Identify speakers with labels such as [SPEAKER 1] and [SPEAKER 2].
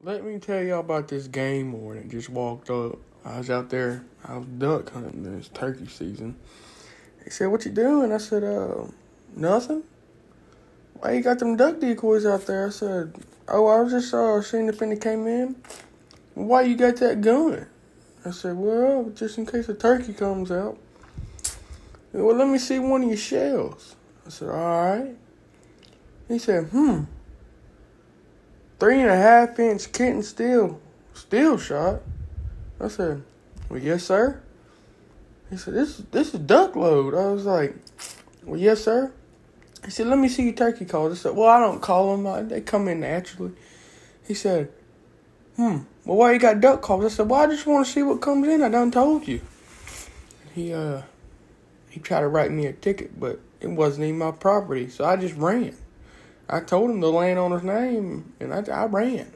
[SPEAKER 1] Let me tell y'all about this game warden. Just walked up. I was out there. I was duck hunting. It's turkey season. He said, "What you doing?" I said, "Uh, nothing." Why you got them duck decoys out there? I said, "Oh, I was just uh seeing if any came in." Why you got that gun? I said, "Well, just in case a turkey comes out." Well, let me see one of your shells. I said, "All right." He said, "Hmm." Three and a half inch kitten steel steel shot. I said, Well yes sir. He said, This is this is duck load. I was like, Well yes sir. He said, Let me see your turkey calls. I said, Well I don't call them, I, they come in naturally. He said, Hmm, well why you got duck calls? I said, Well I just want to see what comes in. I done told you. He uh he tried to write me a ticket, but it wasn't even my property, so I just ran. I told him the landowner's name, and I, I ran.